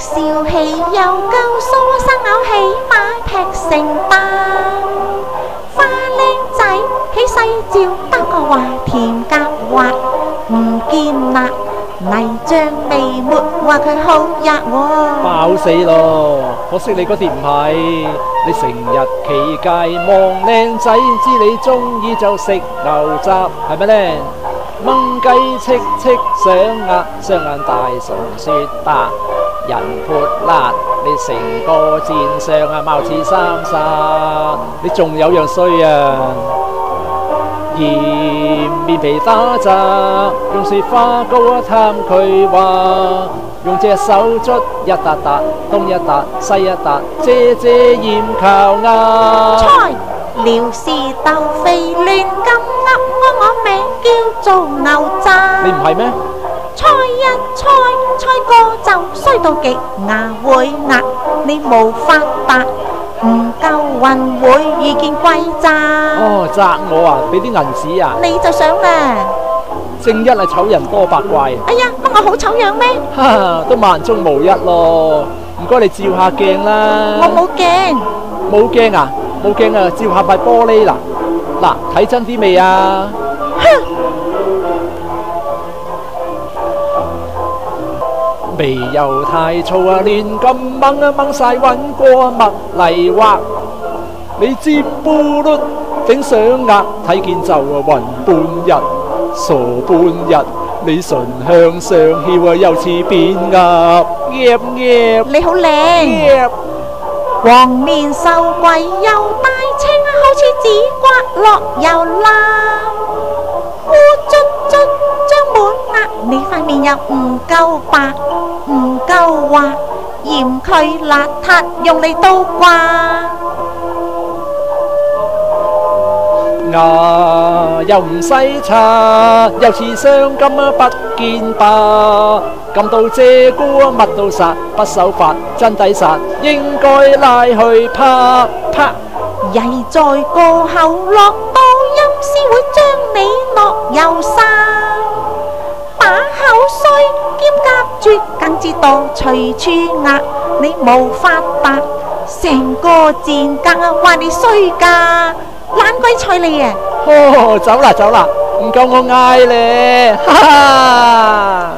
笑起又够梳生咬起马劈成巴。花靓仔起细照，得个话甜夹滑，唔见辣泥浆未抹，话佢好日喎。爆死咯！可惜你嗰碟唔系，你成日奇介望靓仔，知你中意就食牛杂，系咪呢？掹鸡戚戚上压，双眼大神说答。人泼辣，你成个贱相啊，貌似三沙，你仲有样衰啊，嫌面皮打杂，用雪花膏啊探佢话，用只手捽一笪笪，东一笪西一笪，遮遮掩靠鸭。菜辽氏斗肥乱咁鸭，我我名叫做牛杂。你唔系咩？猜一猜，猜个就衰到极，牙会牙，你无法白，唔够运会遇见贵咋？哦，砸我啊！俾啲银纸啊！你就想啦。正一系丑人多八怪。哎呀，乜我好丑样咩？哈，都万中无一咯，唔该你照下镜啦。我冇镜。冇镜啊？冇镜啊？照下块玻璃啦！嗱，睇真啲未啊？鼻又太粗啊，乱咁掹啊，掹晒揾过物嚟画。你接布碌顶上额，睇见就啊晕半日，傻半日。你唇向上翘啊，又似变鸭你好靓。黄面瘦鬼又大青啊，好似紫瓜落又烂。块面又唔够白，唔够滑，嫌佢邋遢，用嚟刀刮。牙又唔使擦，又似双金啊，不见吧？咁到遮姑啊，勿到杀，不守法，真抵杀，应该拉去啪啪。人在高后落到阴司，会将你落油更知道随处压你无发达。成个贱格啊！话你衰噶，懒鬼睬你啊！哦，走啦走啦，唔够我嗌你，哈哈。